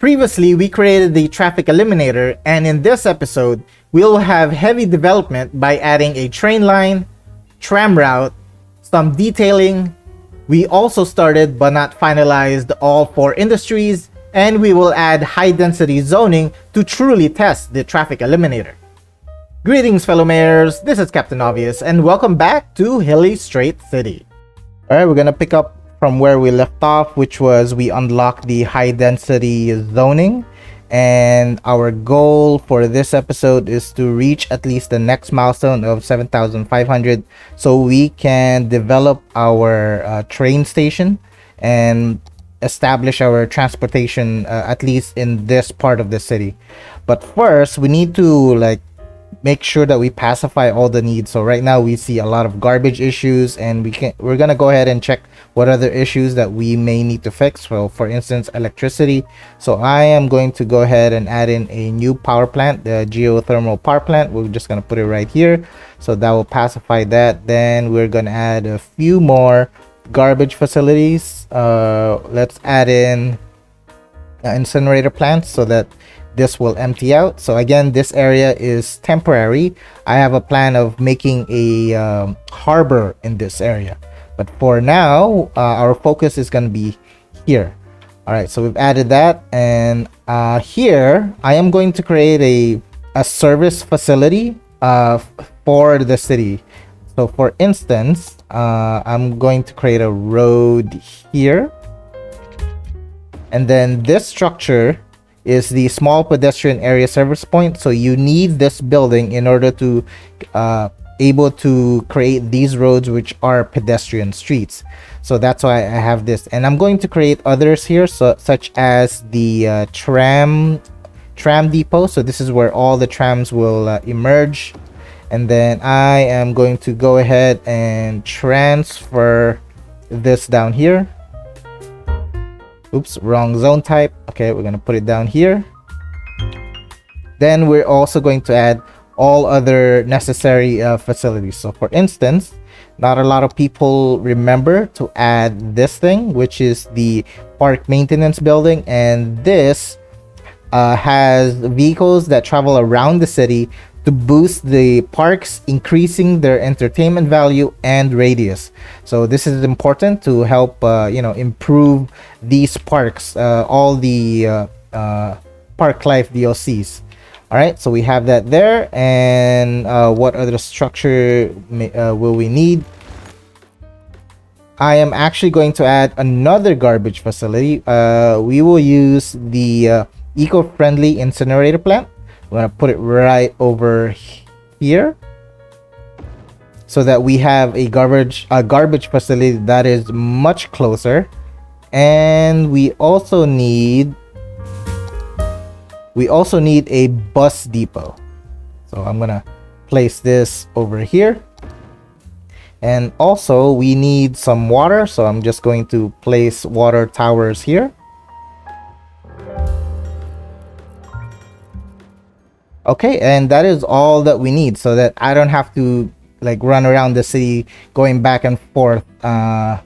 Previously, we created the traffic eliminator, and in this episode, we'll have heavy development by adding a train line, tram route, some detailing. We also started but not finalized all four industries, and we will add high density zoning to truly test the traffic eliminator. Greetings fellow mayors, this is Captain Obvious and welcome back to Hilly Strait City. Alright, we're gonna pick up from where we left off, which was we unlocked the high density zoning. And our goal for this episode is to reach at least the next milestone of 7,500 so we can develop our uh, train station and establish our transportation uh, at least in this part of the city. But first, we need to like make sure that we pacify all the needs. So right now we see a lot of garbage issues and we can we're gonna go ahead and check what other issues that we may need to fix. So for instance, electricity. So I am going to go ahead and add in a new power plant, the geothermal power plant. We're just gonna put it right here. So that will pacify that. Then we're gonna add a few more garbage facilities. Uh, let's add in incinerator plants so that this will empty out. So again this area is temporary. I have a plan of making a um, harbor in this area. But for now uh, our focus is going to be here. All right so we've added that. And uh, here i am going to create a a service facility uh, for the city. So for instance uh, i'm going to create a road here. And then this structure is the small pedestrian area service point. So you need this building in order to uh, able to create these roads which are pedestrian streets. So that's why I have this. And I'm going to create others here, so such as the uh, tram tram depot. So this is where all the trams will uh, emerge. And then I am going to go ahead and transfer this down here oops wrong zone type. Okay we're gonna put it down here. Then we're also going to add all other necessary uh, facilities. So for instance not a lot of people remember to add this thing which is the park maintenance building. And this uh, has vehicles that travel around the city to boost the parks, increasing their entertainment value and radius. So this is important to help, uh, you know, improve these parks, uh, all the uh, uh park life DLCs. All right, so we have that there. And uh, what other structure may, uh, will we need? I am actually going to add another garbage facility. we will use the eco-friendly incinerator plant I'm gonna put it right over here so that we have a garbage a garbage facility that is much closer. And we also need we also need a bus depot. So i'm gonna place this over here. And also we need some water so i'm just going to place water towers here okay and that is all that we need so that i don't have to like run around the city going back and forth uh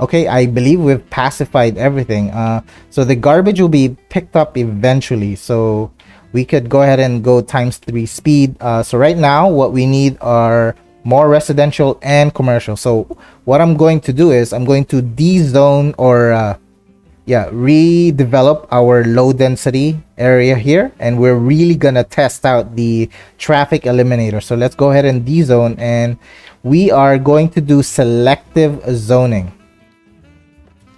okay i believe we've pacified everything uh so the garbage will be picked up eventually so we could go ahead and go times three speed uh so right now what we need are more residential and commercial so what i'm going to do is i'm going to d-zone or uh yeah redevelop our low density area here and we're really gonna test out the traffic eliminator. So let's go ahead and d-zone and we are going to do selective zoning.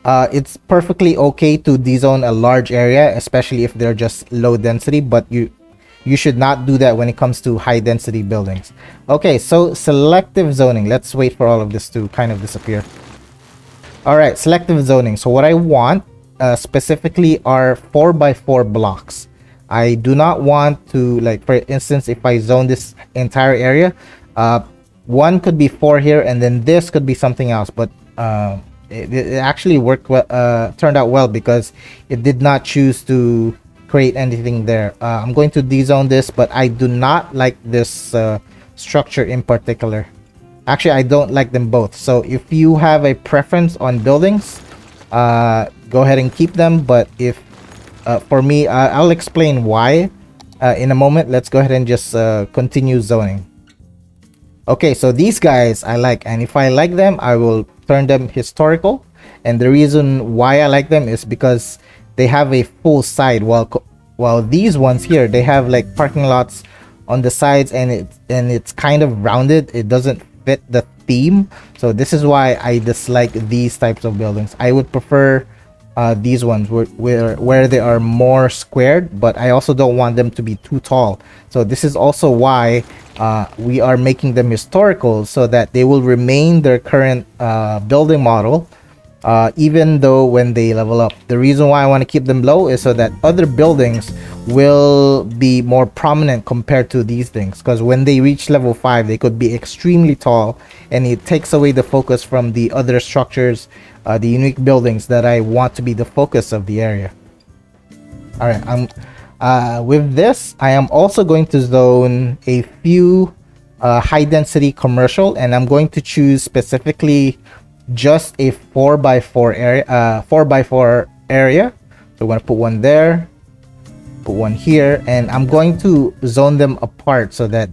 Uh, it's perfectly okay to d-zone a large area especially if they're just low density but you you should not do that when it comes to high density buildings. Okay so selective zoning. Let's wait for all of this to kind of disappear. All right selective zoning. So what i want uh, specifically are 4 by 4 blocks. I do not want to, like, for instance, if I zone this entire area, uh, one could be 4 here, and then this could be something else. But uh, it, it, actually worked well, uh, turned out well because it did not choose to create anything there. Uh, I'm going to dezone this, but I do not like this uh, structure in particular. Actually, I don't like them both. So if you have a preference on buildings, uh, go ahead and keep them but if uh, for me, uh, I'll explain why uh, in a moment. Let's go ahead and just uh, continue zoning. Okay, so these guys I like, and if I like them, I will turn them historical. And the reason why I like them is because they have a full side, while while these ones here they have like parking lots on the sides, and it and it's kind of rounded. It doesn't fit the theme, so this is why I dislike these types of buildings. I would prefer uh, these ones where, where where they are more squared but I also don't want them to be too tall. So this is also why uh, we are making them historical so that they will remain their current uh, building model uh, even though when they level up the reason why I want to keep them low is so that other buildings will be more prominent compared to these things because when they reach level 5 they could be extremely tall and it takes away the focus from the other structures uh, the unique buildings that I want to be the focus of the area. All right, I'm uh, with this. I am also going to zone a few uh, high density commercial, and I'm going to choose specifically just a four by four area, uh, four by four area. So I'm gonna put one there, put one here, and I'm going to zone them apart so that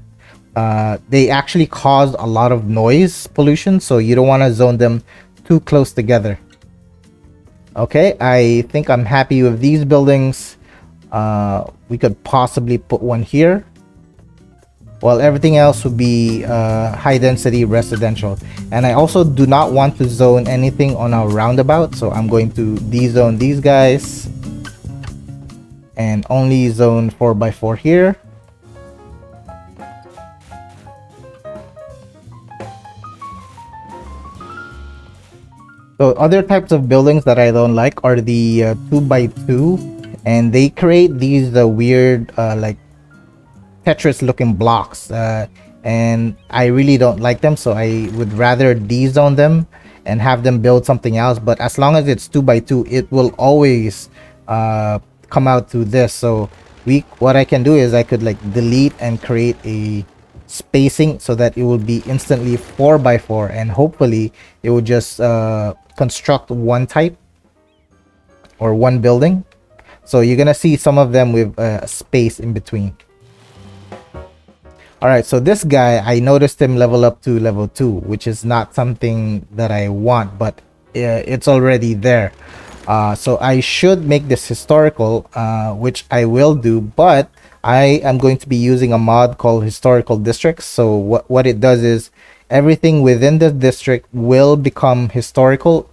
uh, they actually cause a lot of noise pollution. So you don't want to zone them too close together. Okay, I think I'm happy with these buildings. Uh, we could possibly put one here. While everything else would be uh, high density residential. And I also do not want to zone anything on our roundabout. So I'm going to de-zone these guys. And only zone 4x4 here. So other types of buildings that I don't like are the uh, 2 by 2 and they create these uh, weird uh, like Tetris looking blocks uh, and I really don't like them so I would rather de-zone them and have them build something else but as long as it's 2 by 2 it will always uh, come out to this. So we what I can do is I could like delete and create a spacing so that it will be instantly 4 by 4 and hopefully it will just uh, construct one type or one building. So you're gonna see some of them with a uh, space in between all right so this guy i noticed him level up to level 2 which is not something that i want but uh, it's already there uh, so i should make this historical uh, which i will do but I am going to be using a mod called historical districts. So what, what it does is everything within the district will become historical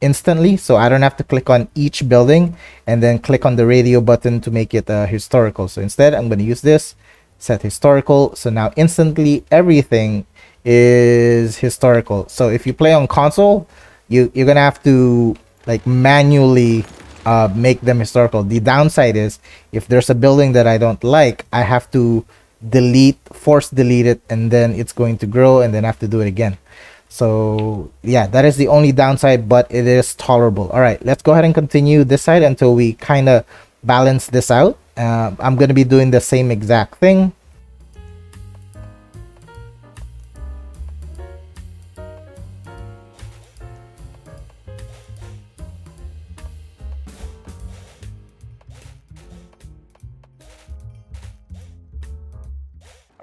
instantly. So I don't have to click on each building and then click on the radio button to make it uh, historical. So instead, I'm going to use this, set historical. So now instantly everything is historical. So if you play on console, you, you're going to have to like manually uh, make them historical. The downside is if there's a building that I don't like, I have to delete, force delete it, and then it's going to grow, and then I have to do it again. So yeah, that is the only downside, but it is tolerable. All right, let's go ahead and continue this side until we kind of balance this out. Uh, I'm going to be doing the same exact thing.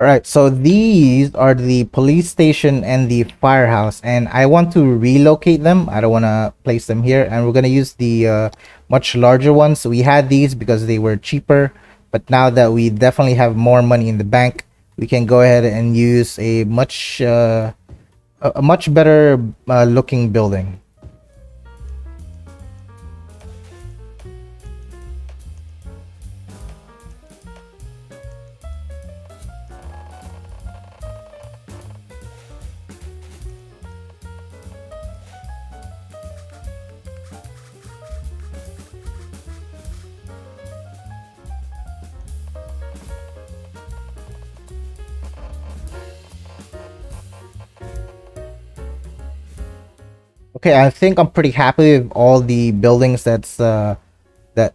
All right, so these are the police station and the firehouse, and I want to relocate them. I don't want to place them here, and we're going to use the uh, much larger ones. we had these because they were cheaper, but now that we definitely have more money in the bank, we can go ahead and use a much uh, a much better uh, looking building. Okay i think i'm pretty happy with all the buildings that's uh that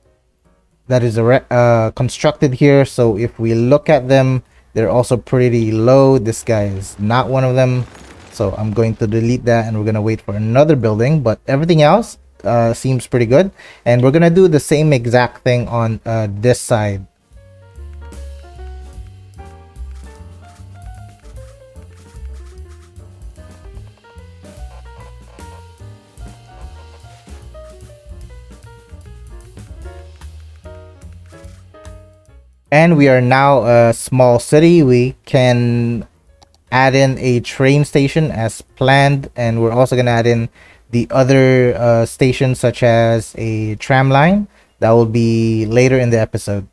that is uh constructed here so if we look at them they're also pretty low this guy is not one of them so i'm going to delete that and we're going to wait for another building but everything else uh, seems pretty good. And we're gonna do the same exact thing on uh, this side. And we are now a small city. We can add in a train station as planned. And we're also going to add in the other uh, stations such as a tram line. That will be later in the episode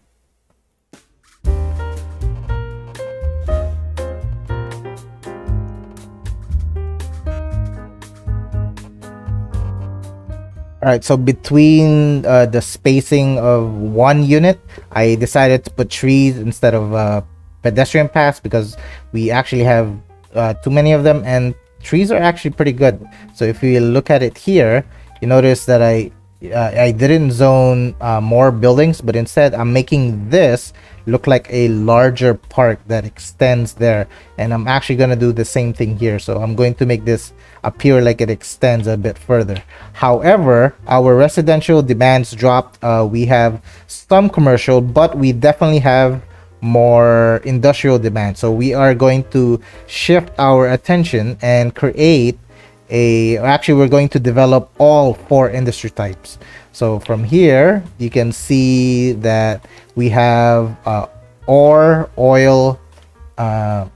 All right, so between uh, the spacing of one unit, I decided to put trees instead of uh, pedestrian paths because we actually have uh, too many of them and trees are actually pretty good. So if you look at it here, you notice that I uh, I didn't zone uh, more buildings, but instead I'm making this look like a larger park that extends there. And I'm actually going to do the same thing here. So I'm going to make this appear like it extends a bit further. However, our residential demands dropped. Uh, we have some commercial, but we definitely have more industrial demand. So we are going to shift our attention and create a actually we're going to develop all four industry types. So from here you can see that we have uh, ore oil uh,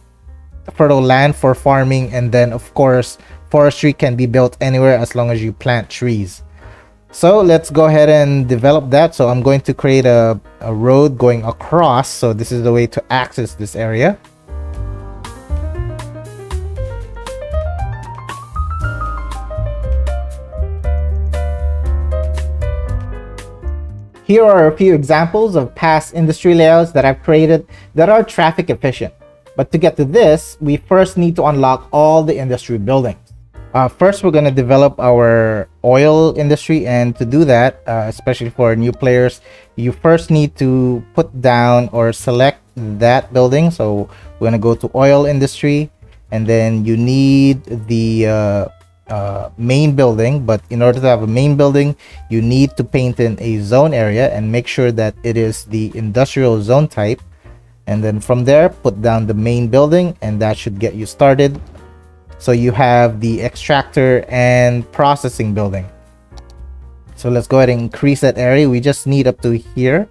fertile land for farming and then of course forestry can be built anywhere as long as you plant trees. So let's go ahead and develop that. So i'm going to create a, a road going across. So this is the way to access this area Here are a few examples of past industry layouts that I've created that are traffic efficient. But to get to this, we first need to unlock all the industry buildings. Uh, first, we're going to develop our oil industry. And to do that, uh, especially for new players, you first need to put down or select that building. So we're going to go to oil industry. And then you need the uh, uh, main building but in order to have a main building you need to paint in a zone area and make sure that it is the industrial zone type. And then from there put down the main building and that should get you started. So you have the extractor and processing building. So let's go ahead and increase that area. We just need up to here.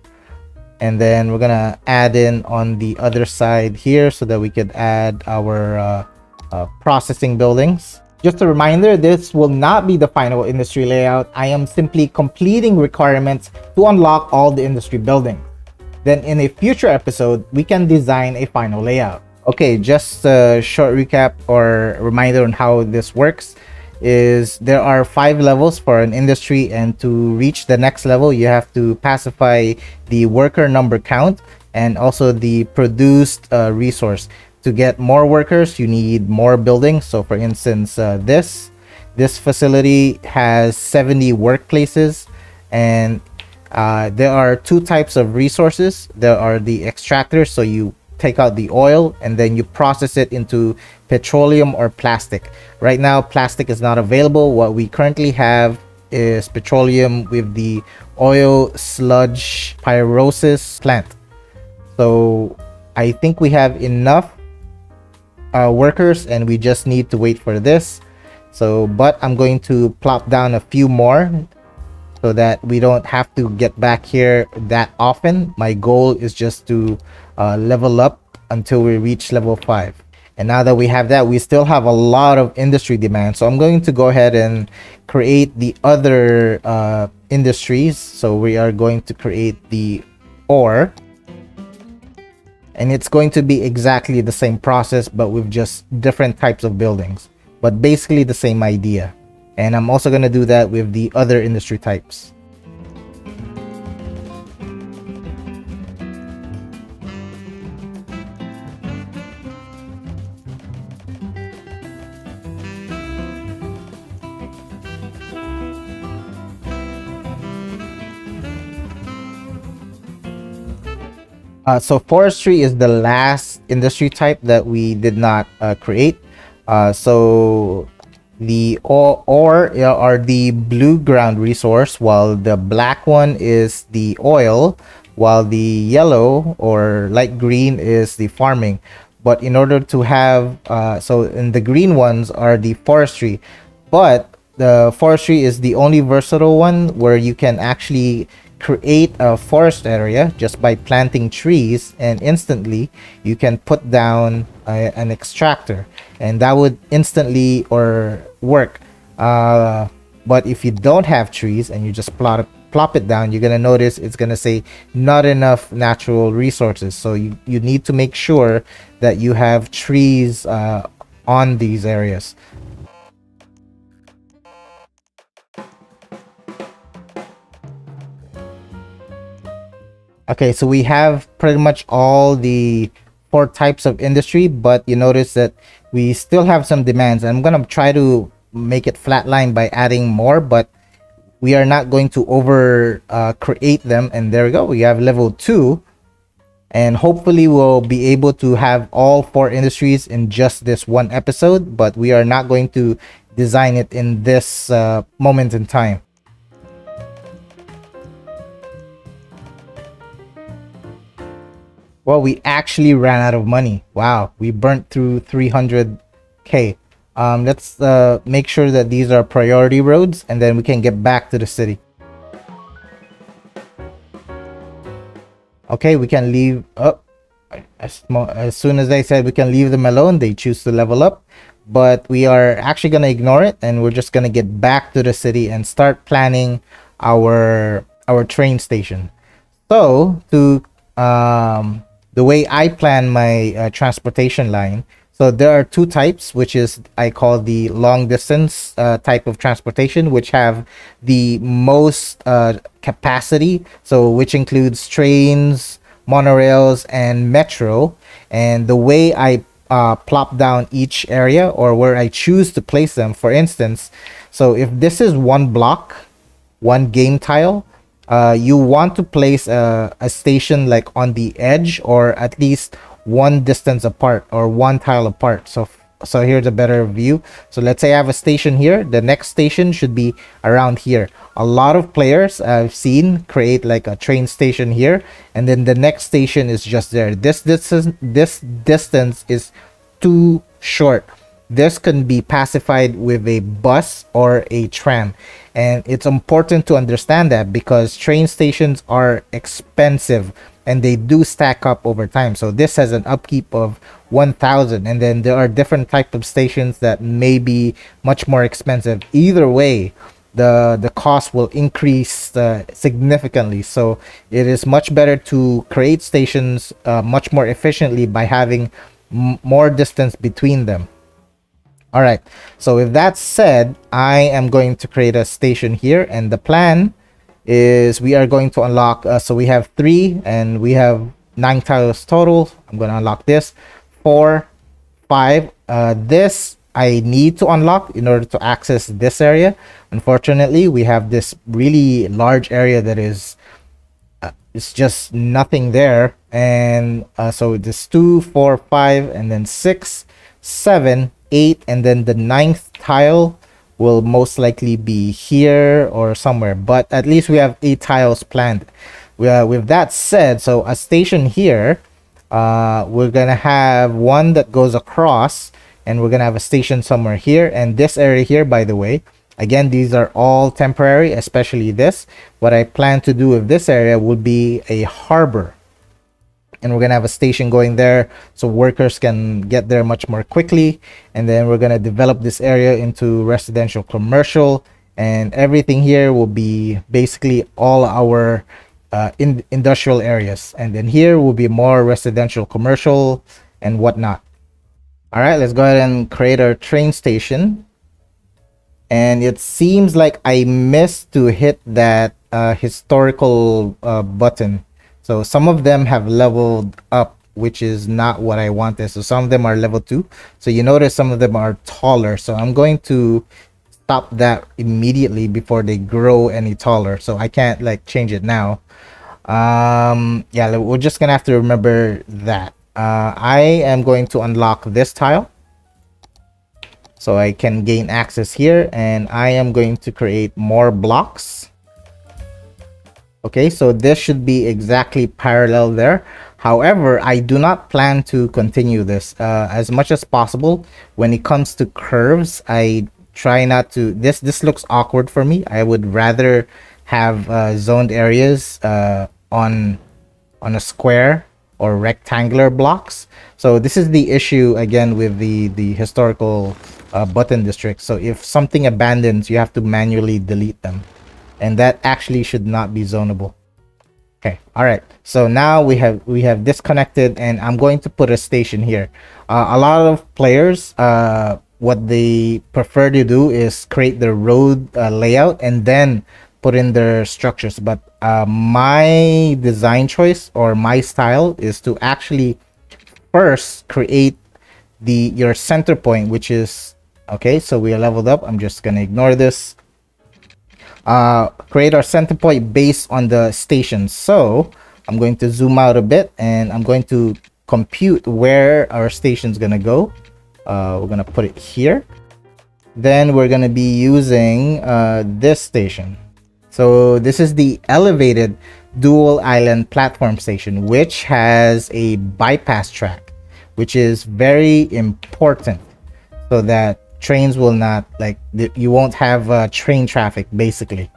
And then we're gonna add in on the other side here so that we could add our uh, uh, processing buildings just a reminder, this will not be the final industry layout. I am simply completing requirements to unlock all the industry buildings. Then in a future episode, we can design a final layout. Okay, just a short recap or reminder on how this works is there are five levels for an industry and to reach the next level you have to pacify the worker number count and also the produced uh, resource to get more workers you need more buildings. So for instance uh, this this facility has 70 workplaces and uh, there are two types of resources. There are the extractors so you take out the oil and then you process it into petroleum or plastic. Right now plastic is not available. What we currently have is petroleum with the oil sludge pyrolysis plant. So i think we have enough uh, workers and we just need to wait for this. So but i'm going to plop down a few more so that we don't have to get back here that often. My goal is just to uh, level up until we reach level 5 and now that we have that we still have a lot of industry demand. So i'm going to go ahead and create the other uh, industries. So we are going to create the ore and it's going to be exactly the same process but with just different types of buildings but basically the same idea. And I'm also going to do that with the other industry types Uh, so forestry is the last industry type that we did not uh, create. Uh, so the ore, or are the blue ground resource while the black one is the oil while the yellow or light green is the farming but in order to have uh, so in the green ones are the forestry but the forestry is the only versatile one where you can actually create a forest area just by planting trees and instantly you can put down a, an extractor and that would instantly or work. Uh, but if you don't have trees and you just plot plop it down you're gonna notice it's gonna say not enough natural resources. So you, you need to make sure that you have trees uh, on these areas Okay, so we have pretty much all the four types of industry, but you notice that we still have some demands. I'm going to try to make it flatline by adding more, but we are not going to over uh, create them. And there we go. We have level two. And hopefully we'll be able to have all four industries in just this one episode, but we are not going to design it in this uh, moment in time. Well, we actually ran out of money. Wow, we burnt through 300k. Um, let's uh, make sure that these are priority roads and then we can get back to the city. Okay, we can leave up. Oh, as, as soon as they said we can leave them alone, they choose to level up. But we are actually going to ignore it and we're just going to get back to the city and start planning our our train station. So to um, the way I plan my uh, transportation line. So there are two types, which is I call the long distance uh, type of transportation, which have the most uh, capacity. So which includes trains, monorails, and metro. And the way I uh, plop down each area or where I choose to place them, for instance, so if this is one block, one game tile, uh, you want to place a, a station like on the edge or at least one distance apart or one tile apart. So so here's a better view. So let's say i have a station here. The next station should be around here. A lot of players i've seen create like a train station here and then the next station is just there. This distance this distance is too short this can be pacified with a bus or a tram. And it's important to understand that because train stations are expensive and they do stack up over time. So this has an upkeep of 1000 and then there are different type of stations that may be much more expensive. Either way the the cost will increase uh, significantly. So it is much better to create stations uh, much more efficiently by having more distance between them all right. So with that said i am going to create a station here and the plan is we are going to unlock uh, so we have three and we have nine tiles total. I'm going to unlock this. Four five uh, this i need to unlock in order to access this area. Unfortunately we have this really large area that is uh, it's just nothing there. And uh, so this two four five and then six seven 8 and then the ninth tile will most likely be here or somewhere. But at least we have eight tiles planned. With that said so a station here uh, we're gonna have one that goes across and we're gonna have a station somewhere here. And this area here by the way again these are all temporary especially this. What I plan to do with this area would be a harbor and we're gonna have a station going there so workers can get there much more quickly. And then we're gonna develop this area into residential commercial and everything here will be basically all our uh, in industrial areas. And then here will be more residential commercial and whatnot. All right let's go ahead and create our train station. And it seems like I missed to hit that uh, historical uh, button so some of them have leveled up, which is not what I wanted. So some of them are level 2. So you notice some of them are taller. So I'm going to stop that immediately before they grow any taller. So I can't like change it now. Um, yeah, we're just going to have to remember that. Uh, I am going to unlock this tile. so I can gain access here and I am going to create more blocks okay so this should be exactly parallel there however I do not plan to continue this uh, as much as possible when it comes to curves I try not to this this looks awkward for me I would rather have uh, zoned areas uh, on on a square or rectangular blocks. So this is the issue again with the the historical uh, button district. So if something abandons, you have to manually delete them, and that actually should not be zonable. Okay, all right. So now we have we have disconnected, and I'm going to put a station here. Uh, a lot of players, uh, what they prefer to do is create their road uh, layout and then put in their structures but uh, my design choice or my style is to actually first create the your center point which is okay so we are leveled up i'm just gonna ignore this uh create our center point based on the station. so i'm going to zoom out a bit and i'm going to compute where our station is gonna go. Uh we're gonna put it here. Then we're gonna be using uh this station. So this is the elevated dual island platform station, which has a bypass track, which is very important so that trains will not like you won't have uh, train traffic basically.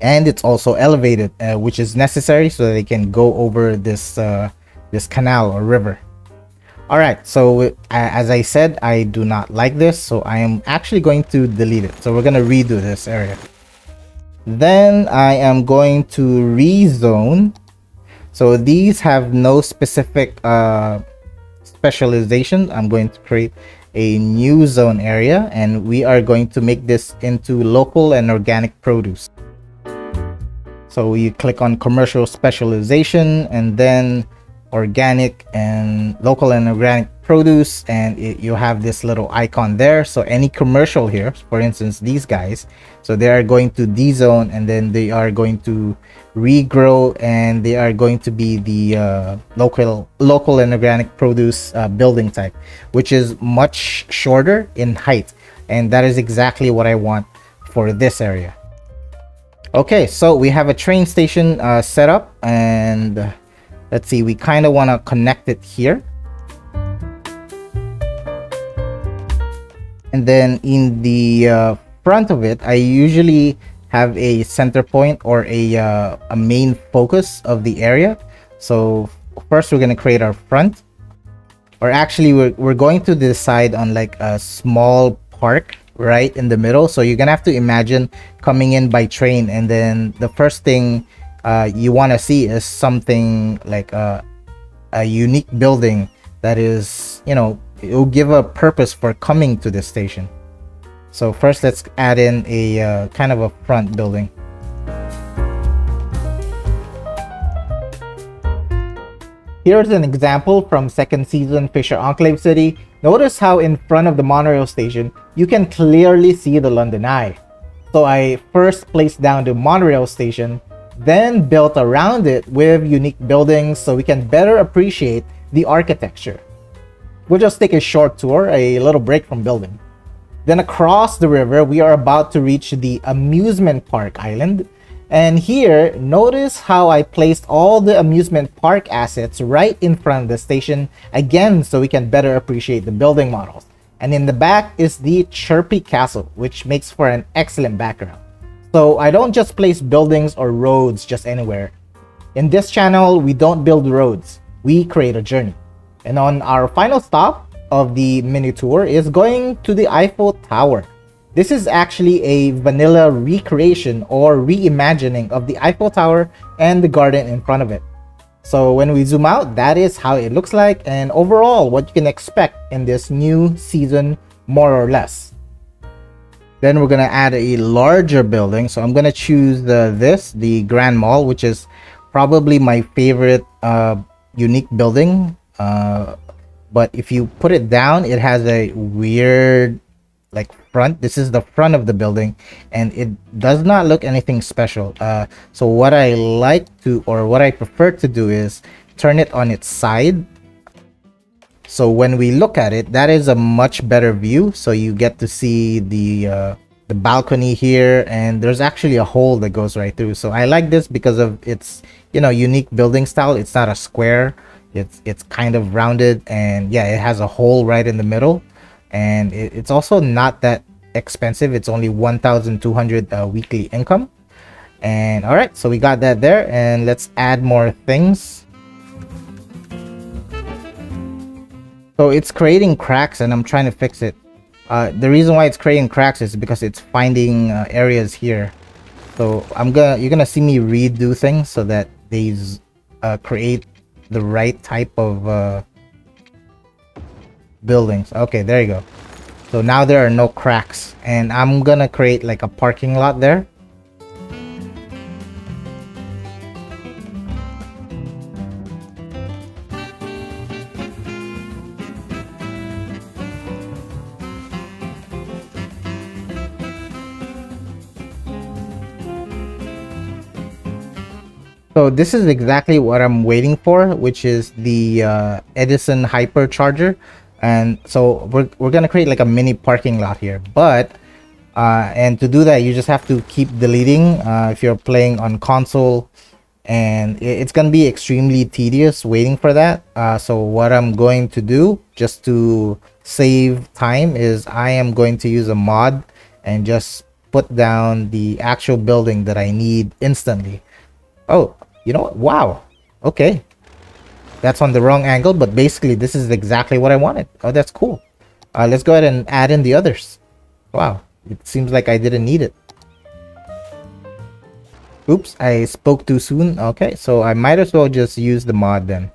And it's also elevated, uh, which is necessary so that they can go over this uh, this canal or river. All right, so as I said, I do not like this, so I am actually going to delete it. So we're gonna redo this area. Then I am going to rezone. So these have no specific uh, specialization. I'm going to create a new zone area and we are going to make this into local and organic produce. So you click on commercial specialization and then organic and local and organic produce and it, you have this little icon there so any commercial here for instance these guys so they are going to d zone and then they are going to regrow and they are going to be the uh, local local and organic produce uh, building type which is much shorter in height. And that is exactly what I want for this area. Okay so we have a train station uh, set up and let's see we kind of want to connect it here. And then in the uh, front of it I usually have a center point or a, uh, a main focus of the area. So first we're going to create our front. Or actually we're, we're going to decide on like a small park right in the middle. So you're gonna have to imagine coming in by train. And then the first thing uh, you want to see is something like a, a unique building that is you know it will give a purpose for coming to this station. So first let's add in a uh, kind of a front building. Here's an example from second season Fisher Enclave City. Notice how in front of the monorail station, you can clearly see the London Eye. So I first placed down the monorail station, then built around it with unique buildings so we can better appreciate the architecture. We'll just take a short tour, a little break from building. Then across the river, we are about to reach the amusement park island. And here, notice how I placed all the amusement park assets right in front of the station, again, so we can better appreciate the building models. And in the back is the Chirpy Castle, which makes for an excellent background. So I don't just place buildings or roads just anywhere. In this channel, we don't build roads, we create a journey. And on our final stop of the mini tour is going to the Eiffel Tower. This is actually a vanilla recreation or reimagining of the Eiffel Tower and the garden in front of it. So when we zoom out, that is how it looks like and overall what you can expect in this new season more or less. Then we're gonna add a larger building. So I'm gonna choose the, this, the Grand Mall, which is probably my favorite uh, unique building uh, but if you put it down it has a weird like front this is the front of the building and it does not look anything special uh, so what i like to or what i prefer to do is turn it on its side So when we look at it, that is a much better view. So you get to see the uh, the balcony here and there's actually a hole that goes right through. So I like this because of its, you know, unique building style. It's not a square. It's it's kind of rounded and yeah, it has a hole right in the middle. And it, it's also not that expensive. It's only 1,200 uh, weekly income. And all right, so we got that there and let's add more things. So it's creating cracks and I'm trying to fix it. Uh, the reason why it's creating cracks is because it's finding uh, areas here. So I'm gonna, you're gonna see me redo things so that these uh, create the right type of uh, buildings. Okay, there you go. So now there are no cracks and I'm gonna create like a parking lot there. So this is exactly what I'm waiting for, which is the uh, Edison hypercharger. And so we're, we're going to create like a mini parking lot here. But, uh, and to do that, you just have to keep deleting uh, if you're playing on console. And it's going to be extremely tedious waiting for that. Uh, so what I'm going to do just to save time is I am going to use a mod and just put down the actual building that I need instantly. Oh, you know what? Wow. Okay. That's on the wrong angle, but basically this is exactly what I wanted. Oh, that's cool. Uh, let's go ahead and add in the others. Wow. It seems like I didn't need it. Oops, I spoke too soon. Okay, so I might as well just use the mod then.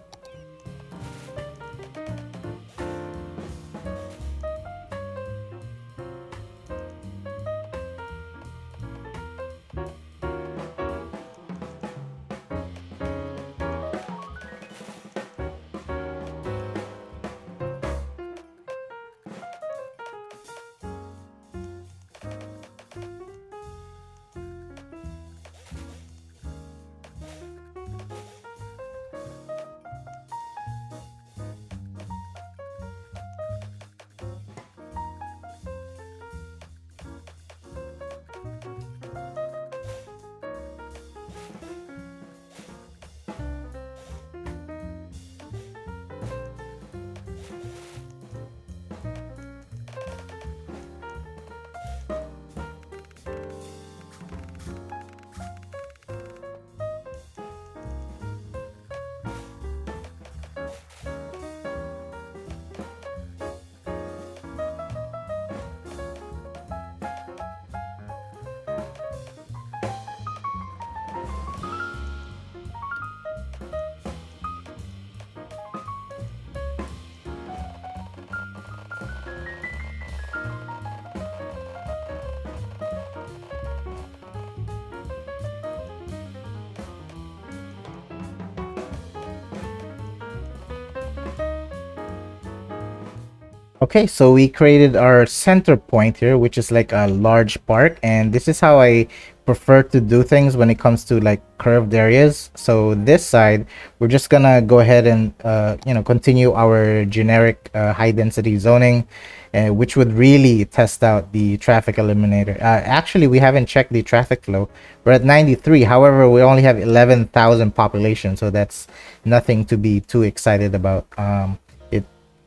Okay, so we created our center point here, which is like a large park. And this is how I prefer to do things when it comes to like curved areas. So this side, we're just gonna go ahead and, uh, you know, continue our generic uh, high density zoning, uh, which would really test out the traffic eliminator. Uh, actually, we haven't checked the traffic flow. We're at 93. However, we only have 11,000 population. So that's nothing to be too excited about. Um,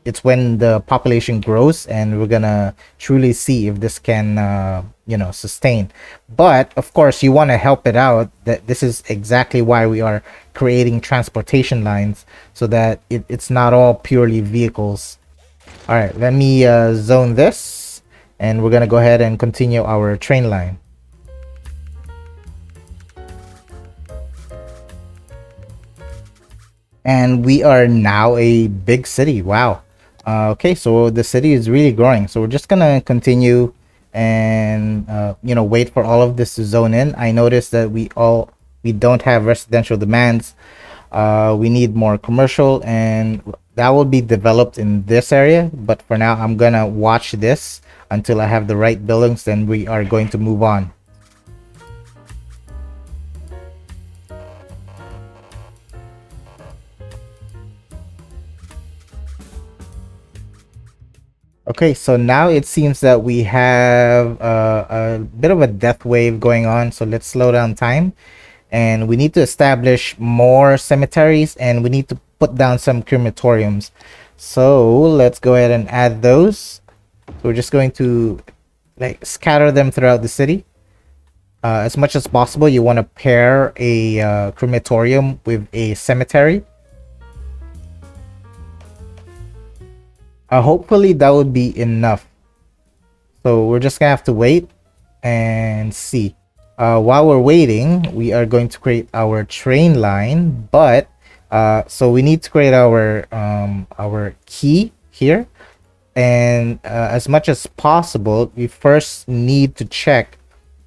it's when the population grows and we're gonna truly see if this can uh, you know sustain. But of course you want to help it out that this is exactly why we are creating transportation lines so that it, it's not all purely vehicles. All right let me uh, zone this and we're gonna go ahead and continue our train line. And we are now a big city. Wow uh, okay, so the city is really growing. So we're just gonna continue and uh, you know wait for all of this to zone in. I noticed that we all we don't have residential demands. Uh, we need more commercial and that will be developed in this area. But for now, I'm gonna watch this until I have the right buildings. Then we are going to move on. Okay, so now it seems that we have uh, a bit of a death wave going on. So let's slow down time. And we need to establish more cemeteries and we need to put down some crematoriums. So let's go ahead and add those. So we're just going to like scatter them throughout the city. Uh, as much as possible, you want to pair a uh, crematorium with a cemetery. Uh, hopefully that would be enough. So we're just gonna have to wait and see. Uh, while we're waiting, we are going to create our train line, but uh, so we need to create our um, our quay here. And uh, as much as possible, we first need to check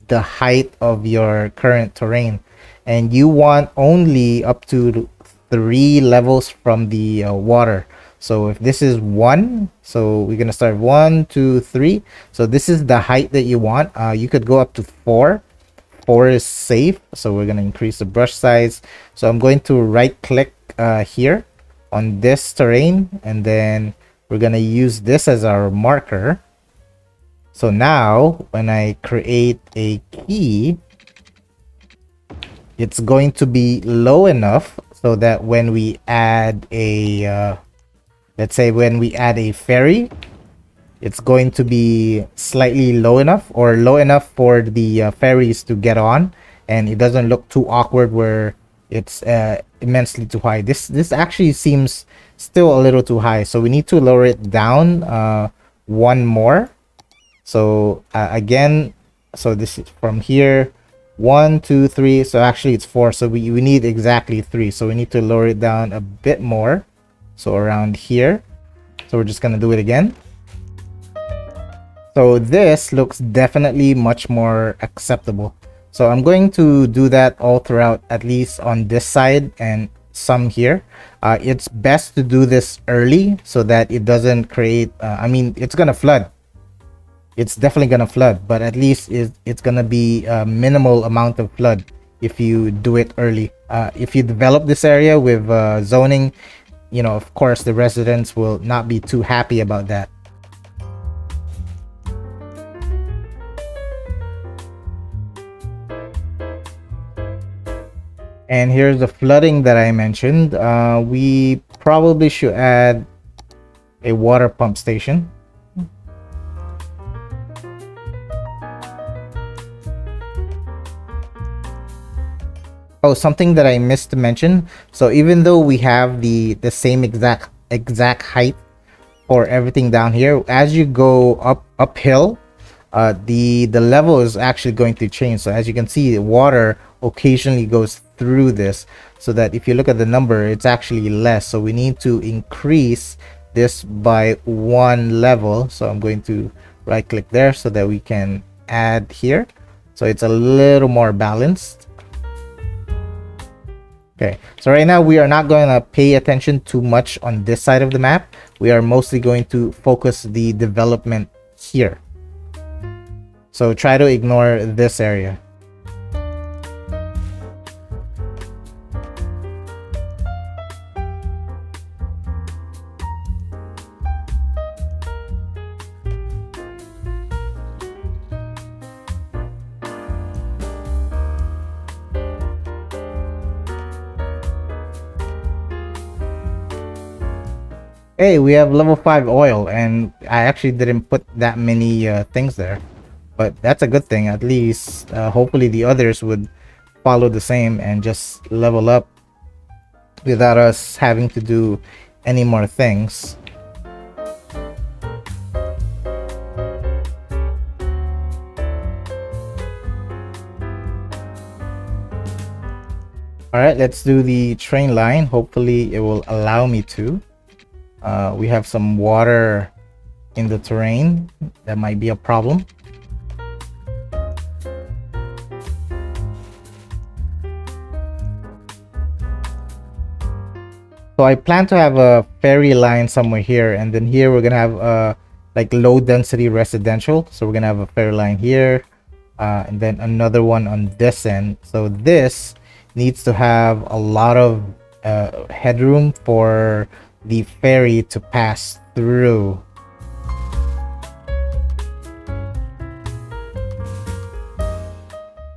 the height of your current terrain. And you want only up to three levels from the uh, water. So if this is one, so we're gonna start one, two, three. So this is the height that you want. Uh, you could go up to four. Four is safe. So we're gonna increase the brush size. So I'm going to right click uh, here on this terrain and then we're gonna use this as our marker. So now when I create a quay, it's going to be low enough so that when we add a uh, let's say when we add a ferry it's going to be slightly low enough or low enough for the uh, ferries to get on. And it doesn't look too awkward where it's uh, immensely too high. This this actually seems still a little too high. So we need to lower it down uh, one more. So uh, again so this is from here. One two three. So actually it's four. So we, we need exactly three. So we need to lower it down a bit more so around here. So we're just gonna do it again. So this looks definitely much more acceptable. So i'm going to do that all throughout at least on this side and some here. Uh, it's best to do this early so that it doesn't create uh, i mean it's gonna flood. It's definitely gonna flood but at least it, it's gonna be a minimal amount of flood if you do it early. Uh, if you develop this area with uh, zoning you know, of course, the residents will not be too happy about that. And here's the flooding that I mentioned. Uh, we probably should add a water pump station. Oh, something that I missed to mention. So even though we have the the same exact exact height for everything down here, as you go up uphill, uh, the the level is actually going to change. So as you can see, the water occasionally goes through this, so that if you look at the number, it's actually less. So we need to increase this by one level. So I'm going to right click there so that we can add here. So it's a little more balanced. Okay, so right now we are not going to pay attention too much on this side of the map. We are mostly going to focus the development here. So try to ignore this area. Hey we have level 5 oil and I actually didn't put that many uh, things there but that's a good thing at least uh, hopefully the others would follow the same and just level up without us having to do any more things Alright, let's do the train line. Hopefully it will allow me to. Uh, we have some water in the terrain. That might be a problem. So I plan to have a ferry line somewhere here and then here we're gonna have a like low density residential. So we're gonna have a ferry line here uh, and then another one on this end. So this needs to have a lot of uh, headroom for the ferry to pass through.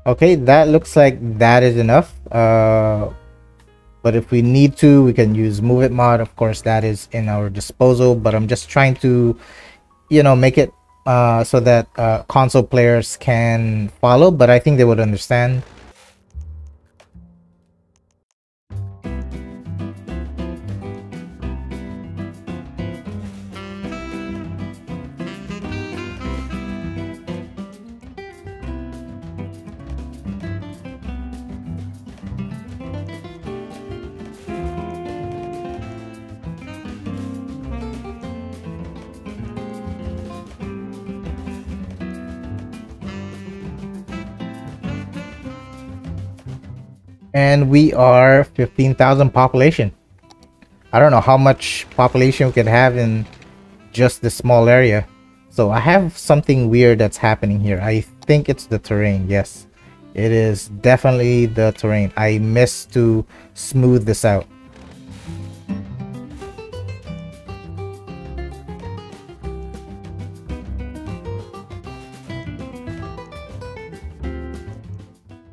Okay, that looks like that is enough. Uh, but if we need to, we can use move it mod. Of course, that is in our disposal, but I'm just trying to, you know, make it uh, so that uh, console players can follow, but I think they would understand. And we are 15,000 population. I don't know how much population we can have in just this small area. So I have something weird that's happening here. I think it's the terrain. Yes, it is definitely the terrain. I missed to smooth this out.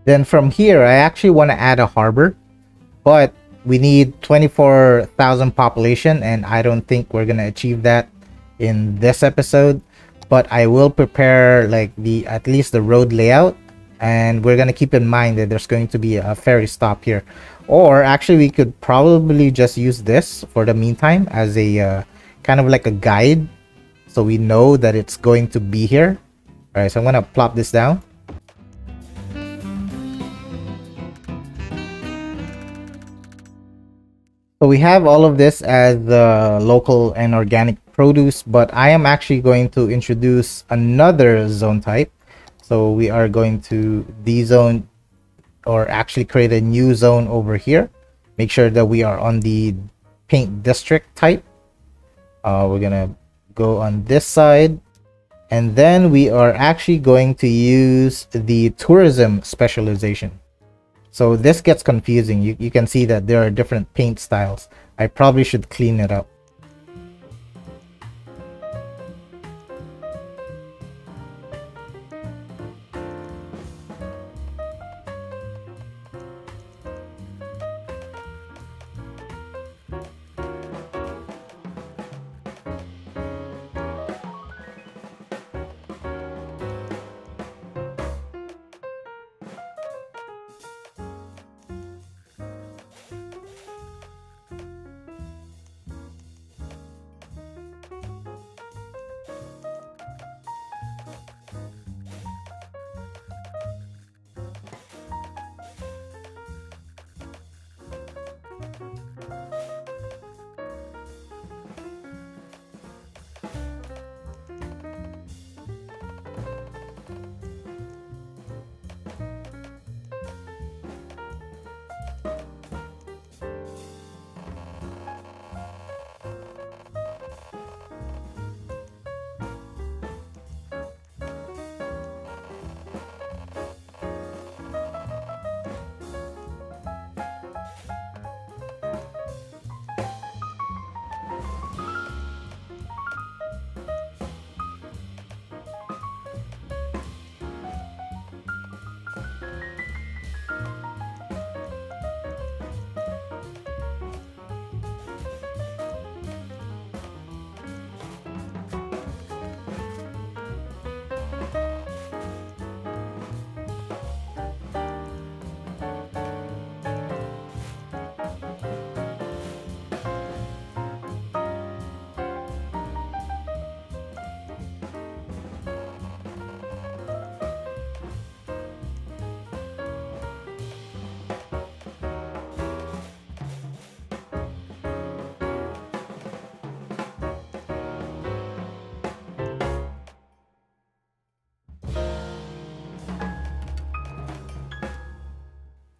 Then from here, I actually want to add a harbor, but we need 24,000 population and I don't think we're going to achieve that in this episode, but I will prepare like the at least the road layout and we're going to keep in mind that there's going to be a ferry stop here. Or actually we could probably just use this for the meantime as a uh, kind of like a guide so we know that it's going to be here. All right, so I'm going to plop this down. So we have all of this as the local and organic produce, but I am actually going to introduce another zone type. So we are going to dezone or actually create a new zone over here. Make sure that we are on the paint district type. Uh, we're gonna go on this side and then we are actually going to use the tourism specialization. So this gets confusing. You, you can see that there are different paint styles. I probably should clean it up. Música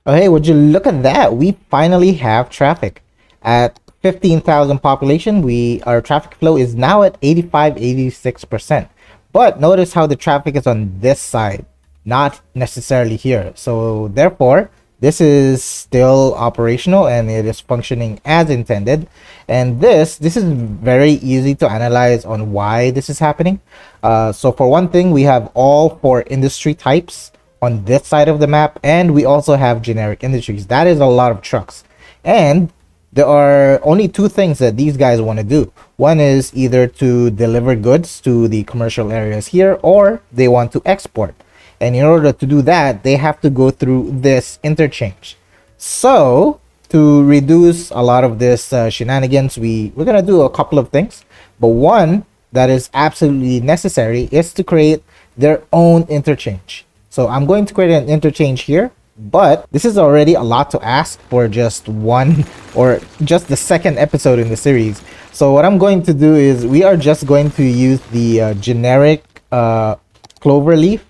Oh, hey, would you look at that? We finally have traffic. At 15,000 population, we our traffic flow is now at 85, 86%. But notice how the traffic is on this side, not necessarily here. So therefore, this is still operational and it is functioning as intended. And this, this is very easy to analyze on why this is happening. Uh, so for one thing, we have all four industry types on this side of the map and we also have generic industries. That is a lot of trucks. And there are only two things that these guys want to do. One is either to deliver goods to the commercial areas here or they want to export. And in order to do that they have to go through this interchange. So to reduce a lot of this uh, shenanigans we we're gonna do a couple of things. But one that is absolutely necessary is to create their own interchange so I'm going to create an interchange here, but this is already a lot to ask for just one or just the second episode in the series. So what I'm going to do is we are just going to use the uh, generic uh, clover leaf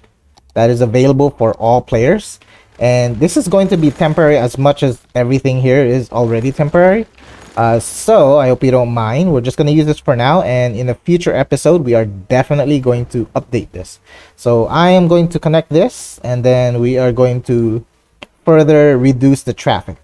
that is available for all players. And this is going to be temporary as much as everything here is already temporary. Uh, so I hope you don't mind. We're just going to use this for now. And in a future episode, we are definitely going to update this. So I am going to connect this and then we are going to further reduce the traffic.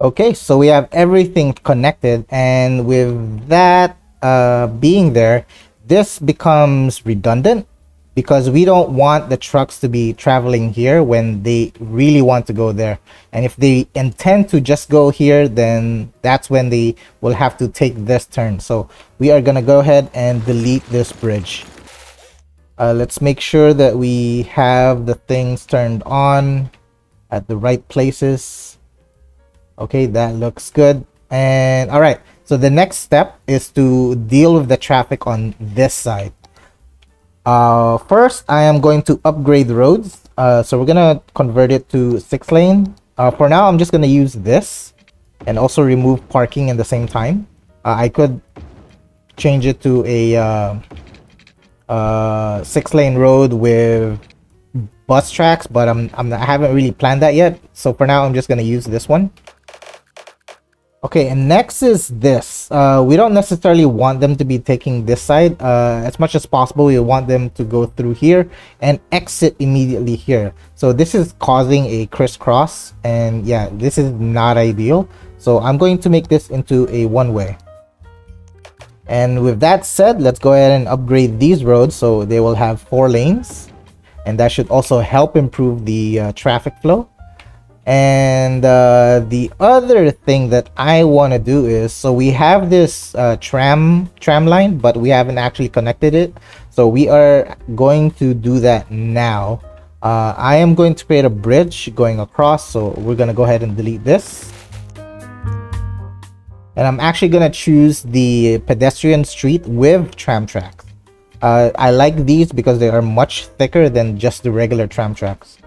Okay, so we have everything connected and with that uh, being there, this becomes redundant because we don't want the trucks to be traveling here when they really want to go there. And if they intend to just go here then that's when they will have to take this turn. So we are gonna go ahead and delete this bridge. Uh, let's make sure that we have the things turned on at the right places. Okay that looks good. And all right. So the next step is to deal with the traffic on this side uh, first, I am going to upgrade roads. Uh, so we're gonna convert it to six lane. Uh, for now, I'm just gonna use this and also remove parking in the same time. Uh, I could change it to a uh, uh, six lane road with bus tracks, but I'm, I'm I haven't really planned that yet. So for now, I'm just gonna use this one. Okay, and next is this. Uh, we don't necessarily want them to be taking this side. Uh, as much as possible, we want them to go through here and exit immediately here. So this is causing a crisscross and yeah, this is not ideal. So I'm going to make this into a one-way. And with that said, let's go ahead and upgrade these roads so they will have four lanes. And that should also help improve the uh, traffic flow and uh, the other thing that I want to do is so we have this uh, tram tram line but we haven't actually connected it. So we are going to do that now. Uh, I am going to create a bridge going across so we're gonna go ahead and delete this. And I'm actually gonna choose the pedestrian street with tram tracks. Uh, I like these because they are much thicker than just the regular tram tracks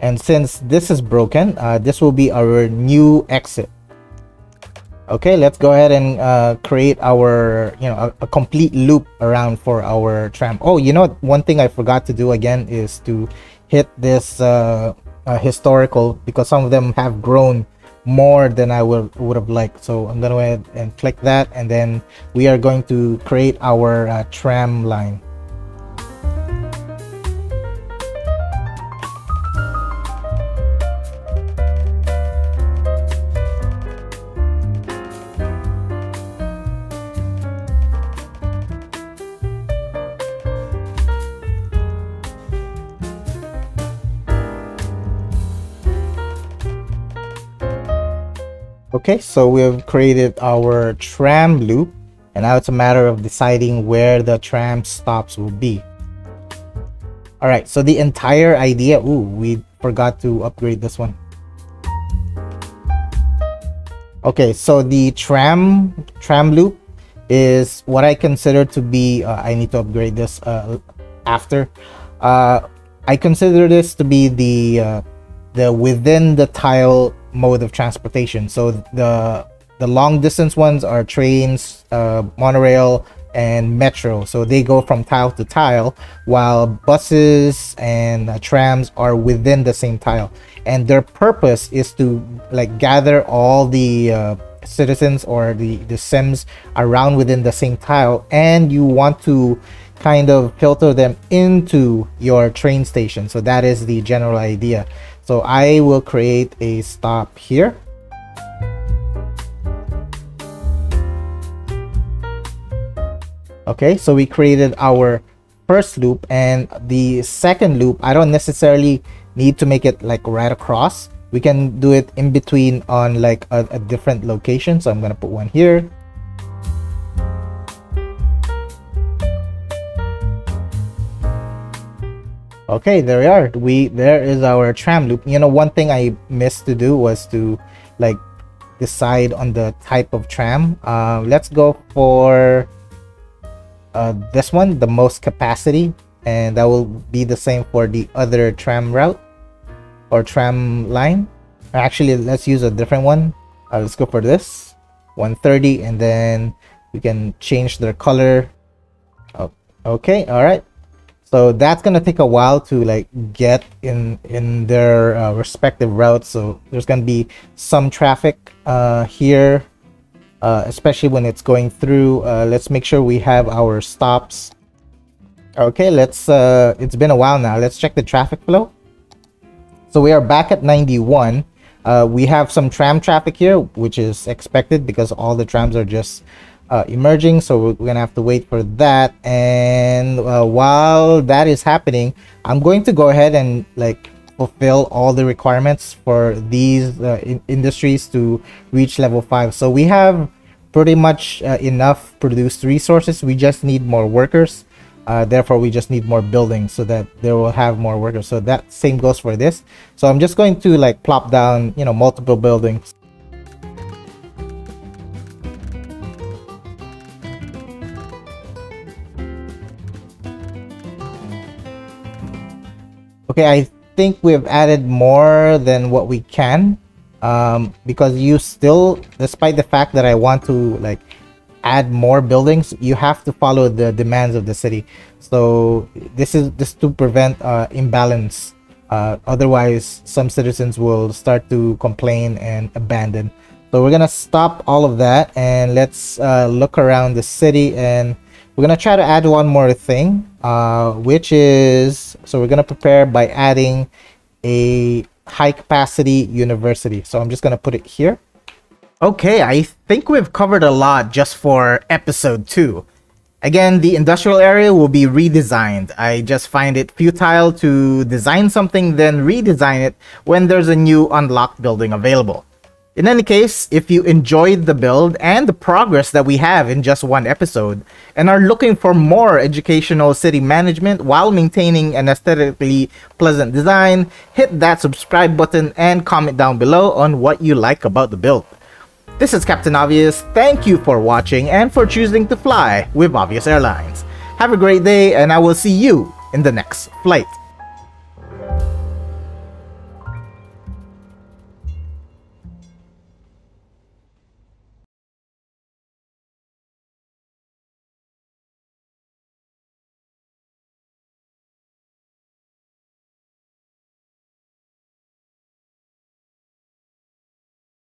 and since this is broken uh, this will be our new exit. Okay let's go ahead and uh, create our you know a, a, complete loop around for our tram. Oh you know one thing I forgot to do again is to hit this uh, uh historical because some of them have grown more than I would would have liked. So I'm gonna go ahead and click that and then we are going to create our uh, tram line Okay, so we've created our tram loop and now it's a matter of deciding where the tram stops will be. All right, so the entire idea, ooh, we forgot to upgrade this one. Okay, so the tram tram loop is what I consider to be, uh, I need to upgrade this uh, after. Uh, I consider this to be the uh, the within the tile mode of transportation. So the the long distance ones are trains, uh, monorail, and metro. So they go from tile to tile, while buses and uh, trams are within the same tile. And their purpose is to like gather all the uh, citizens or the the sims around within the same tile, and you want to kind of filter them into your train station. So that is the general idea. So I will create a stop here. Okay, so we created our first loop and the second loop, I don't necessarily need to make it like right across. We can do it in between on like a, a different location. So I'm going to put one here, Okay, there we are. We there is our tram loop. You know, one thing I missed to do was to like decide on the type of tram. Uh, let's go for uh, this one, the most capacity, and that will be the same for the other tram route or tram line. Actually, let's use a different one. Uh, let's go for this 130, and then we can change their color. Oh, okay, all right. So that's gonna take a while to like get in in their uh, respective routes. So there's gonna be some traffic uh, here uh, especially when it's going through. Uh, let's make sure we have our stops. Okay, let's, uh, it's been a while now. Let's check the traffic flow. So we are back at 91. Uh, we have some tram traffic here, which is expected because all the trams are just uh, emerging. So we're gonna have to wait for that. And uh, while that is happening, I'm going to go ahead and like fulfill all the requirements for these uh, in industries to reach level 5 so we have pretty much uh, enough produced resources. We just need more workers. Uh, therefore we just need more buildings so that they will have more workers. So that same goes for this. So i'm just going to like plop down you know multiple buildings okay i think we've added more than what we can um, because you still, despite the fact that I want to like add more buildings, you have to follow the demands of the city. So this is just to prevent uh, imbalance. Uh, otherwise, some citizens will start to complain and abandon. So we're gonna stop all of that and let's uh, look around the city and we're gonna try to add one more thing uh, which is so we're gonna prepare by adding a high capacity university. So i'm just gonna put it here. Okay i think we've covered a lot just for episode two. Again the industrial area will be redesigned. I just find it futile to design something then redesign it when there's a new unlocked building available in any case, if you enjoyed the build and the progress that we have in just one episode, and are looking for more educational city management while maintaining an aesthetically pleasant design, hit that subscribe button and comment down below on what you like about the build. This is Captain Obvious, thank you for watching and for choosing to fly with Obvious Airlines. Have a great day and I will see you in the next flight.